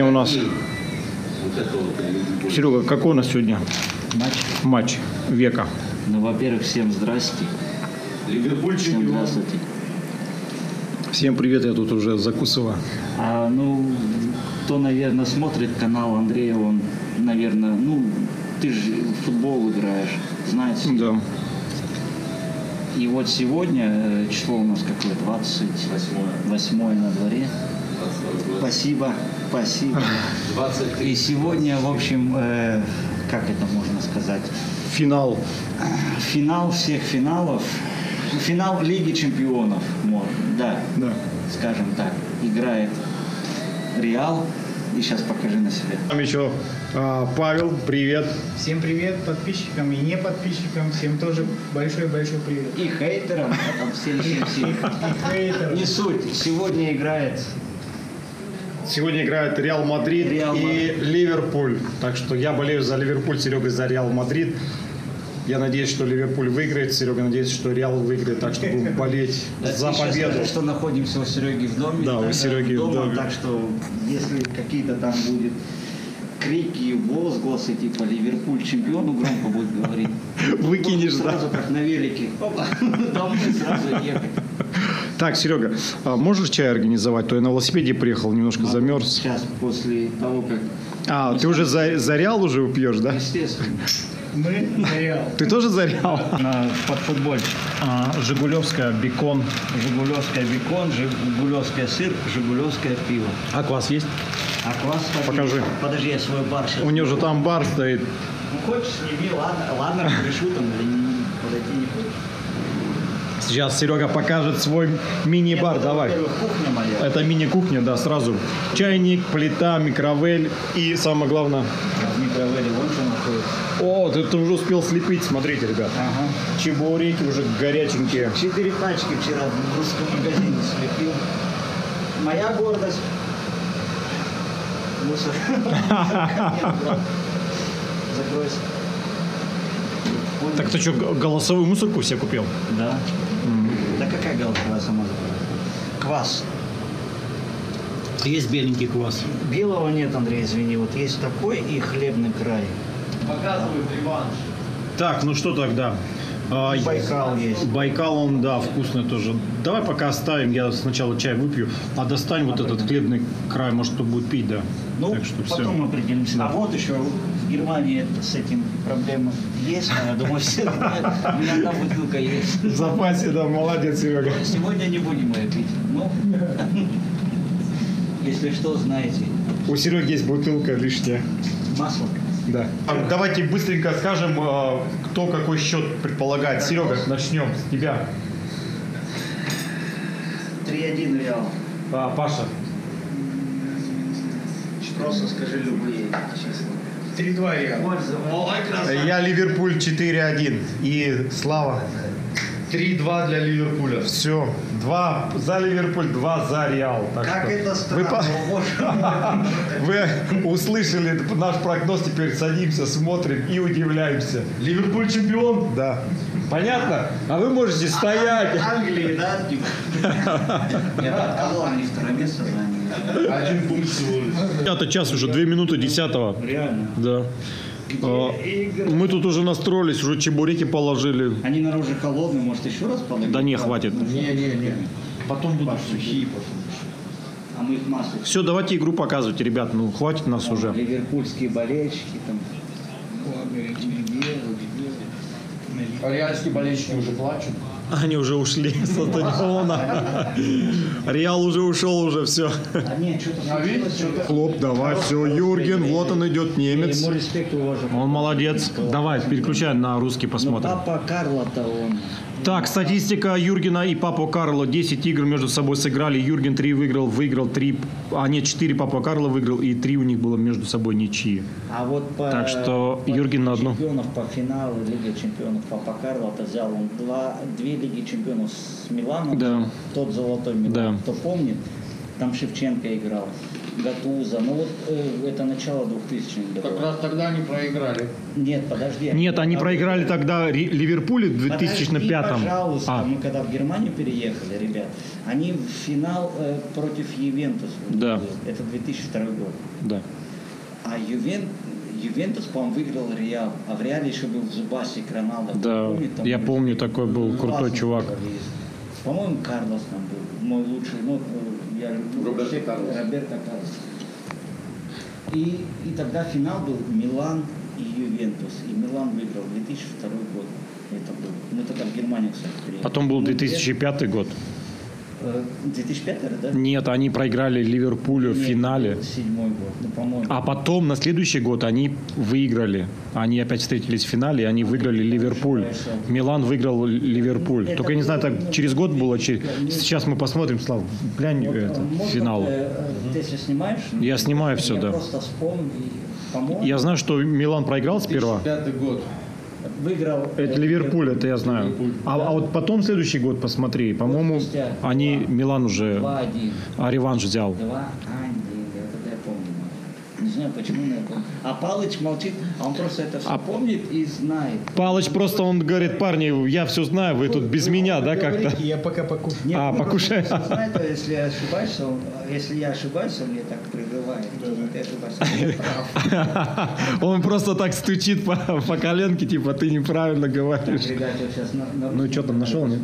Сегодня у нас... Серега, какой у нас сегодня Матч. матч века? Ну, во-первых, всем здрасте. Ливерпуль Всем здравствуйте. Всем привет, я тут уже закусываю. А, ну, кто, наверное, смотрит канал Андрея, он, наверное, ну, ты же в футбол играешь, знаете. Да. И вот сегодня, э, число у нас какое, 28 на дворе. Спасибо, спасибо. 23. И сегодня, в общем, э, как это можно сказать, Финал. финал всех финалов, финал Лиги Чемпионов, да, Да. скажем так, играет Реал. И сейчас покажи на себя. Там еще а, Павел, привет. Всем привет подписчикам и не подписчикам. Всем тоже большой-большой привет. И хейтерам, а там всем. И хейтерам. Не суть. Сегодня играет Сегодня играет Реал Мадрид Реал и Мадрид. Ливерпуль. Так что я болею за Ливерпуль, Серега за Реал Мадрид. Я надеюсь, что Ливерпуль выиграет, Серега надеется, что Реал выиграет, так что будем болеть за победу. что находимся у Сереги в доме. Да, у э, Сереги в доме. Так что, если какие-то там будет крики, возгласы, типа Ливерпуль чемпиону громко будет говорить. Выкинешь, да? Сразу как на велике. Опа, домой сразу ехать. Так, Серега, а можешь чай организовать? То я на велосипеде приехал, немножко замерз. Сейчас, после того, как... А, ты уже за, за Реал уже пьешь, да? Естественно. Мы за Реал. Ты тоже за Реал? Под футбольчик. А, Жигулевская, бекон. Жигулевская бекон, жигулевская сыр, жигулевское пиво. А квас есть? А квас. Покажи. Подожди, я свой бар сейчас. У него же там бар стоит. Ну хочешь, сними, ладно, ладно, решу там, подойти не хочешь. Сейчас Серега покажет свой мини-бар, давай. Во-первых, кухня моя. Это мини-кухня, да, сразу. Чайник, плита, микровель и самое главное... В микровеле вон что находится. О, ты, ты уже успел слепить, смотрите, ребят. Ага. Чебуреки уже горяченькие. Четыре пачки вчера в русском магазине слепил. Моя гордость. Мусор. Закройся. Понял? Так ты что, голосовую мусорку все купил? Да. Да какая голосовая сама Квас. Есть беленький квас. Белого нет, Андрей, извини. Вот есть такой и хлебный край. Показывают реванш. Так, ну что тогда? А, Байкал есть. Байкал, он, да, вкусный тоже. Давай пока оставим, я сначала чай выпью, а достань вот этот хлебный край, может, кто будет пить, да. Ну, так что потом все. определимся. А вот еще в Германии с этим проблема есть. но Я думаю, все знают. У меня одна бутылка есть. В запасе, да, молодец, Серега. Сегодня не будем ее пить. Ну, если что, знаете. У Сереги есть бутылка лишняя. Масло. Да. Давайте быстренько скажем, э, кто какой счет предполагает. Серега, начнем с тебя. 3-1 Реал. А, Паша. Просто скажи любые, честно. 3-2 Реал. Я Ливерпуль 4-1. И Слава. 3-2 для Ливерпуля. Все. Два за Ливерпуль, два за Реал. Так Как что это Вы, странно, по- вы услышали наш прогноз, теперь садимся, смотрим и удивляемся. Ливерпуль чемпион. Да. Понятно? А вы можете стоять. Англии, да? типа? Нет, отколол, они второе место заняли. Один пункт всего лишь. Это час уже, 2 минуты 10 Реально. Да. А? Мы тут уже настроились, уже чебуреки положили. Они наружу холодные, может еще раз подогреть? Да не, хватит. Не-не-не. Потом будут сухие. Потом. А мы их масло. Все, давайте игру показывайте, ребят. Ну, хватит нас уже. Ливерпульские болельщики там. А реальские болельщики уже плачут. Они уже ушли с стадиона. Реал уже ушел, уже все. Хлоп, давай, все, Юрген, вот он идет, немец. Он молодец. Давай, переключай на русский, Ну, посмотрим. папа Карло-то он. Так, статистика Юргена и Папа Карло. 10 игр между собой сыграли. Юрген 3 выиграл, выиграл 3. А нет, 4 Папа Карло выиграл, и 3 у них было между собой ничьи. А вот по, Так что по Юрген на одну. чемпионов по финалу Лиги чемпионов Папа Карло-то взял он два, две Лиги чемпионов с Миланом. Да. Тот золотой Милан, Да. кто помнит. Там Шевченко играл, Гатуза. Ну вот э, это начало 2000-х Как раз тогда они проиграли. Нет, подожди. Нет, они А- проиграли тогда Ри- Ливерпулю в Подожди, 2005 пожалуйста, А, мы когда в Германию переехали, ребят, они в финал э, против Ювентуса. Да. Это 2002 год. да. А Ювен... Ювентус, по-моему, выиграл Реал. А в Реале еще был Зубасик Роналдо. Да, там я помню, такой был крутой чувак. По-моему, Карлос там был. Мой лучший. Ну, я люблю Роберто Карлос. Роберто Карлос. И, и тогда финал был Милан и Ювентус. И Милан выиграл 2002 год. Это был. Мы тогда в Германию, кстати, приехали. Потом был Ну, 2005 год. Э, 2005, да? Нет, они проиграли Ливерпулю в Нет, финале. это был Седьмой год, ну, по-моему. А потом на следующий год они выиграли. Они опять встретились в финале, и они выиграли Ливерпуль. Милан выиграл Ливерпуль. Это Только я не знаю, так ну, через год было. через- Сейчас мы посмотрим, Слав, глянь Вот, это, можно, финал. э, э, Ты сейчас снимаешь? Я снимаю всё, Я да. просто по-моему, Я знаю, что Милан проиграл сперва. 2005 год. Выиграл... Это Ливерпуль, это я знаю. Ливерпуль. А, а вот потом следующий год посмотри. По-моему, спустя они два- Милан уже 2-1. а, реванш взял. 2-1, это я помню. Не знаю, почему, я помню. А Палыч молчит, а он просто это все А- помнит и знает. Палыч просто, он говорит, парни, я все знаю, вы тут без меня, да, как-то? Я пока покушаю. Нет, А, он знает, если я ошибаюсь, он, если я ошибаюсь, он мне так прерывает. «Не, Ты ошибаешься, я прав. Он просто так стучит по, по коленке, типа, ты неправильно говоришь. Ну, что там нашел, нет?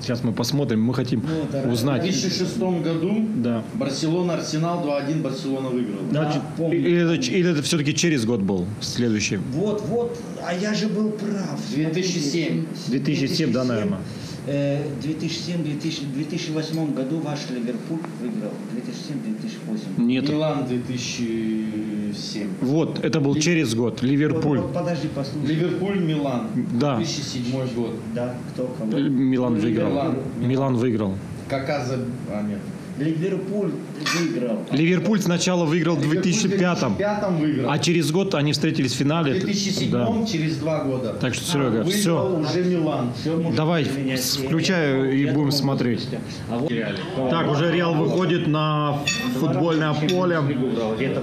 Сейчас мы посмотрим, мы хотим Ну, это В узнать. 2006 году Да. Барселона Арсенал 2-1 Барселона выиграла. Да, Значит, помню. или, это, или это все-таки через год был, следующий. Вот, вот, а я же был прав. 2007. 2007, да, наверное. Э, 2007, 2000, 2008 году ваш Ливерпуль выиграл. 2007-2008. Нет, Милан 2007. вот, это был через год, Ливерпуль. Вот, вот, Подожди, послушай. Ливерпуль, Милан. Да. 2007 год. Да, кто кого? Э, Милан выиграл. Милан. Милан выиграл. Кака за... А, нет. Ливерпуль выиграл. Ливерпуль сначала выиграл в 2005 В 2005 выиграл. а через год они встретились в в финале. 2007 Да. через два года. Так что, Серега, выиграл все. уже Милан. Может, Давай, включаю и я будем думал, смотреть. А вот Так, уже Реал выходит на футбольное поле.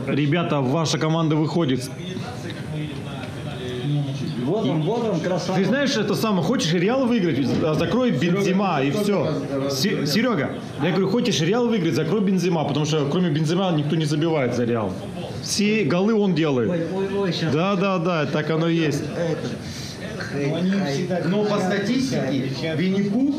Ребята, ваша команда выходит. Вот он, вот он. Ты знаешь, это самое, хочешь Реал выиграть, а закрой Бензима и все. Серега, я говорю, хочешь Реал выиграть, закрой Бензима, потому что кроме Бензима никто не забивает за Реал. Все голы он делает. ой, ой, сейчас. Да, да, да, так оно и есть. Но по кричат, статистике. Винни-Пух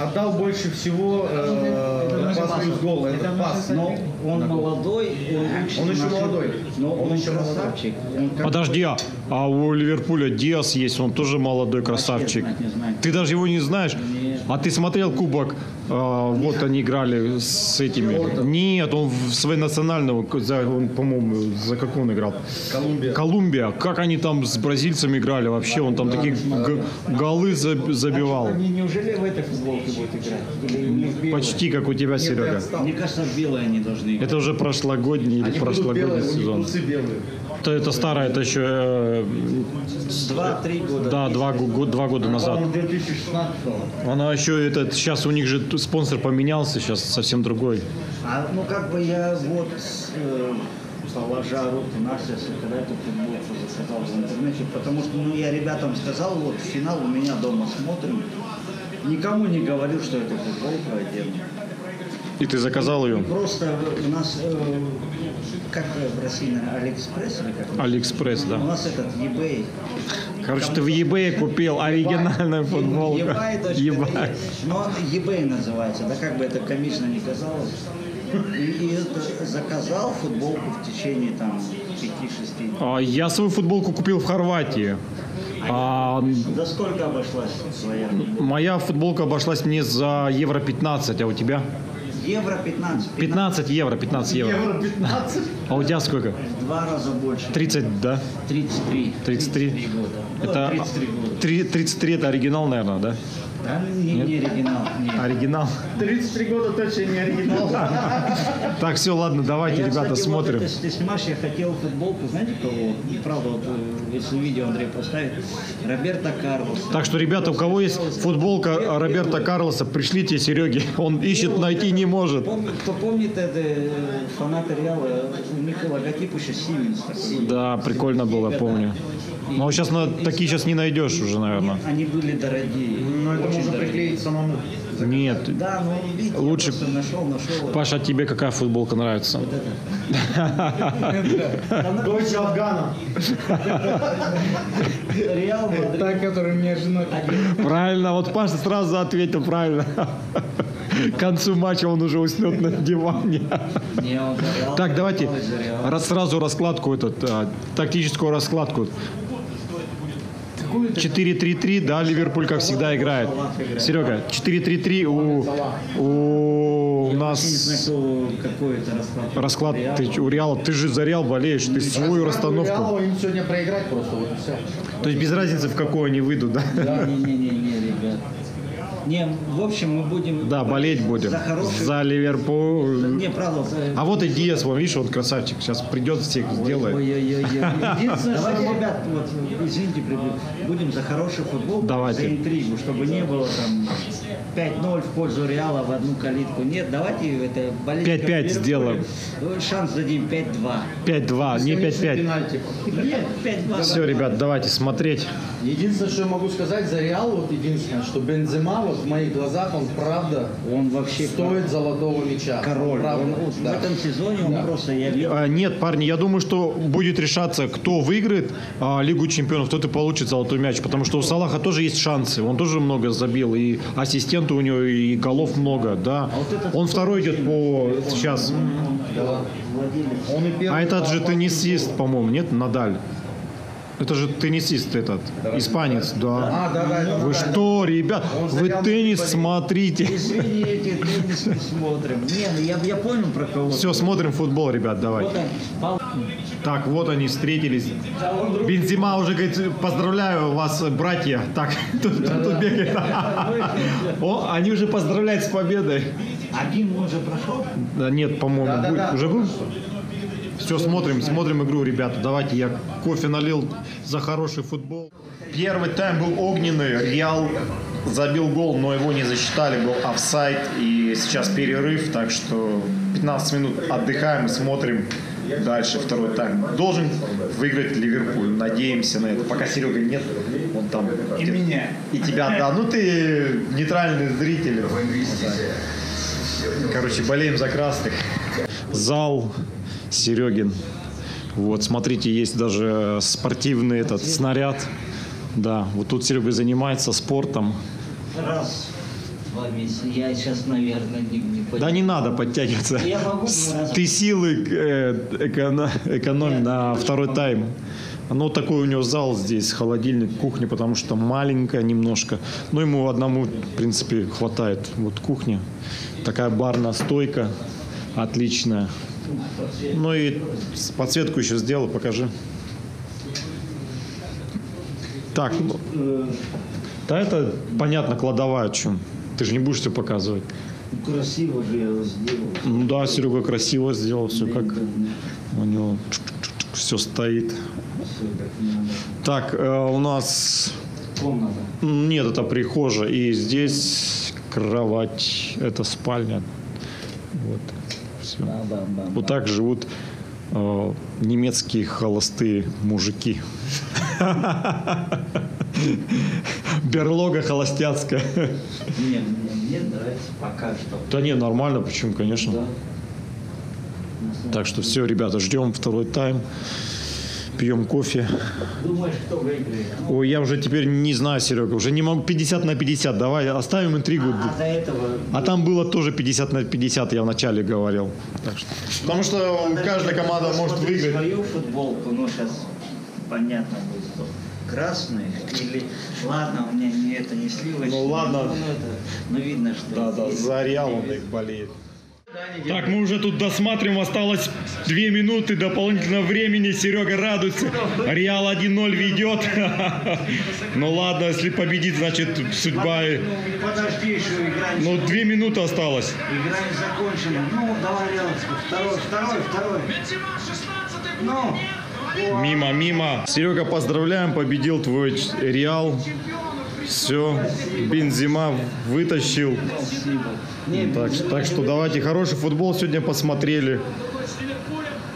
отдал больше всего э, пасов гол. Это пас. Но он молодой, он, Он еще молодой. Но Он он, еще красавчик. Он Подожди, а, а у Ливерпуля Диас есть, он тоже молодой красавчик. знать не знаю. Ты даже его не знаешь? Нет. А ты смотрел кубок? а, вот они играли с этими. Нет, он в своей национального, за, он, по-моему, за какой он играл? Колумбия. Колумбия. Как они там с бразильцами играли вообще? Он там такие г- голы за- забивал. Они неужели в этой футболке будут играть? Почти как у тебя, Серега. Мне кажется, в белой они должны играть. Это уже прошлогодний или прошлогодний белые, сезон. белые. Это, это старое, это еще э, Два-три года. да, два, два года назад. По-моему, 2016 Она еще этот сейчас у них же спонсор поменялся, сейчас совсем другой. А, ну как бы я вот э, положа руку на сердце, когда эту футболку заказал в интернете, потому что ну, я ребятам сказал, вот финал у меня дома смотрим. Никому не говорил, что это футболка одену. И ты заказал ее? Просто у нас, э, как в России, Алиэкспресс или как? Алиэкспресс, У да. нас этот eBay. Короче, ты в eBay купил оригинальную футболку. eBay. Но eBay называется, да как бы это комично не казалось. И, и заказал футболку в течение там 5-6 А, Я свою футболку купил в Хорватии. А, За сколько обошлась твоя? моя футболка обошлась мне за евро 15, а у тебя? Евро 15. 15 евро, 15 евро. Евро 15. А у тебя сколько? В два раза больше. 30, да? 33. 33. года. Ну, Это 33 года. три- 33 это оригинал, наверное, да? Да, не, не оригинал. Оригинал. 33 года точно не оригинал. Так, все, ладно, давайте, Я, ребята, смотрим. Ты снимаешь, я хотел футболку, знаете кого? И правда, вот, э, если видео Андрей поставит, Роберто Карлос. Так что, ребята, у кого есть футболка Роберта Карлоса, пришлите Сереге. Он ищет, найти не может. Помни- кто помнит, это э, фанаты Реала, у них логотип еще Сименс. Да, прикольно было, помню. Но сейчас на, такие сейчас не найдешь уже, наверное. Они были дорогие. Ну, это можно приклеить самому. Нет. Да, ну видите, я Лучше- просто нашел, нашел. Паша, а тебе какая футболка нравится? Дочь Афгана. Реал. Та, которую мне жена Правильно, вот Паша сразу ответил правильно. К концу матча он уже уснет на диване. Так, давайте сразу раскладку, этот, а, тактическую раскладку. 4-3-3, да, Ливерпуль, как всегда, играет. Серега, 4-3-3 у, у нас расклад. Ты, у Реала, ты же за Реал болеешь, ты свою расстановку. Реалу им сегодня проиграть просто, вот все. То есть без разницы, в какой они выйдут, да? Не-не-не, ребят. Не, в общем, мы будем... Да, болеть будем. За хороший... За Ливерпуль. Не, правда, за... А вот и Диас, вон, видишь, он красавчик. Сейчас придет, всех сделает. Ой-ой-ой. Давайте, ребят, вот, извините, прибью. Будем за хороший футбол, Давайте. за интригу, чтобы не было там 5-0 в пользу Реала в одну калитку. Нет, давайте это болеть. 5-5 сделаем. Шанс дадим 5-2. 5-2, не 5-5. Пенальти. Нет, 5-2. Все, ребят, давайте смотреть. Единственное, что я могу сказать за Реал, вот единственное, что Бензема, вот в моих глазах, он правда Он вообще стоит золотого мяча. король. Правда, Он- вот да. В этом сезоне он просто, я А, Нет, парни, я думаю, что будет решаться, кто выиграет а, Лигу чемпионов, тот и получит золотой мяч. Потому что у Салаха тоже есть шансы. Он тоже много забил. И ассистенты у него, и голов много, да. Он второй идет по сейчас. А этот же теннисист, по-моему, нет? Надаль. Это же теннисист этот, испанец, да. А, да, да, Вы Надаль. что, ребят, Он вы теннис болеет. смотрите. Извините, теннис не смотрим. Не, ну я, я понял про кого. Все, смотрим футбол, ребят, давай. Вот он, Так, вот они встретились. Бензима уже говорит, поздравляю вас, братья. Так, тут, тут- тут бегает. О, они уже поздравляют с победой. Один уже прошел. Да, нет, по-моему, Да-да-да. будет- уже был? Все, смотрим, смотрим игру, ребята. Давайте, я кофе налил за хороший футбол. Первый тайм был огненный. Реал забил гол, но его не засчитали. Был офсайд. И сейчас перерыв, так что 15 минут отдыхаем и смотрим дальше второй тайм. Должен выиграть Ливерпуль. Надеемся на это. Пока Серега нет, он там. И меня. И тебя, да. Ну ты нейтральный зритель. Короче, болеем за красных. Зал Серегин. Вот, смотрите, есть даже спортивный этот снаряд. Да, вот тут Серега занимается спортом. Раз, два месяца. Я сейчас, наверное, не, не Да не надо подтягиваться. Я могу Ты силы э, эконо- экономь на второй тайм. Ну, такой у него зал здесь, холодильник, кухня, потому что маленькая немножко. Но ему одному, в принципе, хватает. Вот кухня. Такая барная стойка. Отличная. Ну и подсветку еще сделал, покажи. Так, ну, да это понятно, кладовая, о чем. Ты же не будешь все показывать. Красиво же я сделал. Ну да, Серега красиво сделал, все как у него все стоит. Так, э, у нас Комната. нет, это прихожая, и здесь кровать, это спальня. Вот, все. Да, да, да. Вот так живут э, немецкие холостые мужики. Берлога холостяцкая. Не, мне, нравится пока что. Да не, нормально, почему, конечно. Да. Так что все, ребята, ждем второй тайм. Пьем кофе. Думаешь, кто выиграет? Ну, Ой, я уже теперь не знаю, Серега. Уже не могу 50 на 50. Давай оставим интригу. а до этого А там было тоже 50 на 50, я вначале говорил. Так что... Потому что каждая команда может выиграть. свою футболку, ну сейчас понятно будет, что красный или... Ладно, у меня не, это не сливочный. Ну, ладно. Ну, это, ну видно, что... Да, да, за Реал он их болеет. Так, мы уже тут досматриваем, осталось две минуты дополнительного времени. Серега радуется. Реал 1-0 ведет. Ну ладно, если победит, значит судьба... Ну, две минуты осталось. игра не закончена. Ну, давай Реал Второй, второй, второй. Ну, Мимо, мимо. Серега, поздравляем, победил твой Реал. Все, Бензима вытащил. Так, что- так что давайте, хороший футбол сегодня посмотрели.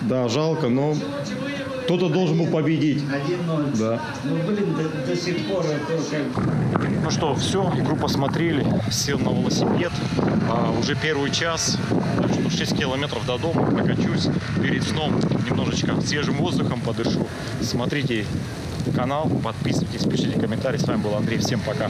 Да, жалко, но кто-то должен был победить. 1-0. Да. Ну, блин, до, до сих пор это как Ну что, все, игру посмотрели, сел на велосипед, а, уже первый час, так что 6 километров до дома, прокачусь, перед сном немножечко свежим воздухом подышу. Смотрите канал, подписывайтесь, пишите комментарии, с вами был Андрей, всем пока.